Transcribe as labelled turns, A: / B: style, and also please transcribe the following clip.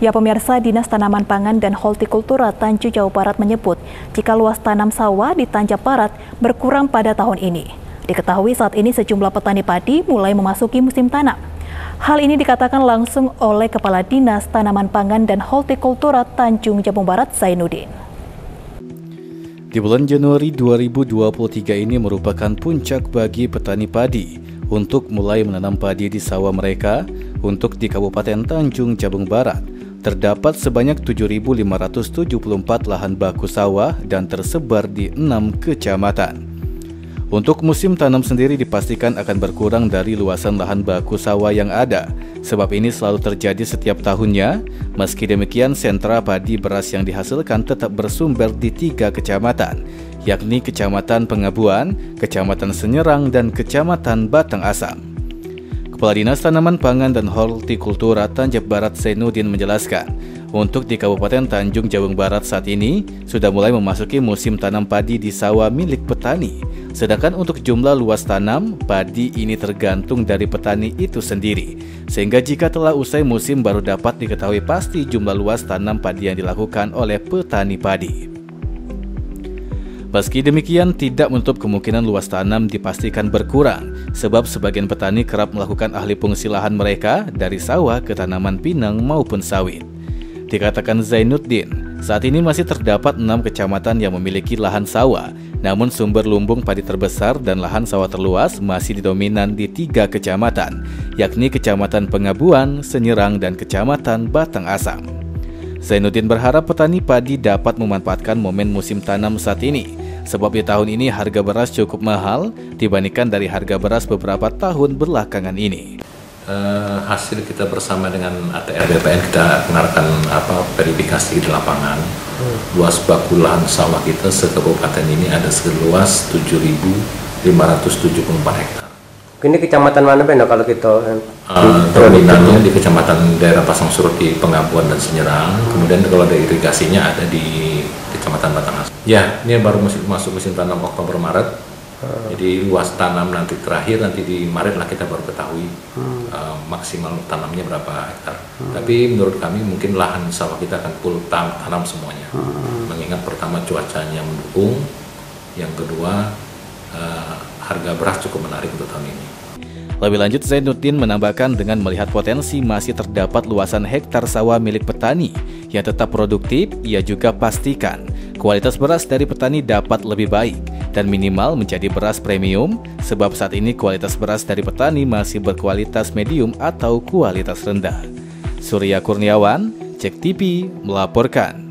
A: Ya pemirsa, Dinas Tanaman Pangan dan Hortikultura Tanjung Jawa Barat menyebut jika luas tanam sawah di Tanjab Barat berkurang pada tahun ini. Diketahui saat ini sejumlah petani padi mulai memasuki musim tanam. Hal ini dikatakan langsung oleh Kepala Dinas Tanaman Pangan dan Hortikultura Tanjung Jabung Barat, Zainuddin.
B: Di bulan Januari 2023 ini merupakan puncak bagi petani padi untuk mulai menanam padi di sawah mereka untuk di Kabupaten Tanjung Jabung Barat terdapat sebanyak 7.574 lahan baku sawah dan tersebar di enam kecamatan. Untuk musim tanam sendiri dipastikan akan berkurang dari luasan lahan baku sawah yang ada, sebab ini selalu terjadi setiap tahunnya. Meski demikian, sentra padi beras yang dihasilkan tetap bersumber di tiga kecamatan, yakni Kecamatan Pengabuan, Kecamatan Senyerang, dan Kecamatan Batang Asam. Kepala Dinas Tanaman Pangan dan Hortikultura Tanjab Barat Zainuddin menjelaskan, untuk di Kabupaten Tanjung Jabung Barat saat ini sudah mulai memasuki musim tanam padi di sawah milik petani. Sedangkan untuk jumlah luas tanam, padi ini tergantung dari petani itu sendiri. Sehingga jika telah usai musim baru dapat diketahui pasti jumlah luas tanam padi yang dilakukan oleh petani padi. Meski demikian, tidak menutup kemungkinan luas tanam dipastikan berkurang, sebab sebagian petani kerap melakukan ahli fungsi lahan mereka dari sawah ke tanaman pinang maupun sawit. Dikatakan Zainuddin, saat ini masih terdapat enam kecamatan yang memiliki lahan sawah, namun sumber lumbung padi terbesar dan lahan sawah terluas masih didominan di tiga kecamatan, yakni Kecamatan Pengabuan, Senyerang, dan Kecamatan Batang Asam. Zainuddin berharap petani padi dapat memanfaatkan momen musim tanam saat ini Sebab di tahun ini harga beras cukup mahal dibandingkan dari harga beras beberapa tahun belakangan ini.
C: Uh, hasil kita bersama dengan ATR BPN kita mengarahkan apa verifikasi di lapangan hmm. luas baku lahan sawah kita sekabupaten ini ada seluas 7.574 hektar.
D: Ini kecamatan mana benar kalau kita?
C: Uh, dominannya di kecamatan daerah Pasang Surut di Pengabuan dan Senyerang. Hmm. Kemudian kalau ada irigasinya ada di Kecamatan Batangas. Ya, ini baru musim, masuk musim tanam Oktober Maret. Hmm. Jadi luas tanam nanti terakhir nanti di Maret lah kita baru ketahui hmm. uh, maksimal tanamnya berapa hektar. Hmm. Tapi menurut kami mungkin lahan sawah kita akan full tam tanam semuanya. Hmm. Mengingat pertama cuacanya mendukung, yang kedua uh, harga beras cukup menarik untuk tahun ini.
B: Lebih lanjut, Zainuddin menambahkan dengan melihat potensi masih terdapat luasan hektar sawah milik petani yang tetap produktif, ia juga pastikan kualitas beras dari petani dapat lebih baik dan minimal menjadi beras premium sebab saat ini kualitas beras dari petani masih berkualitas medium atau kualitas rendah. Surya Kurniawan, Cek TV, melaporkan.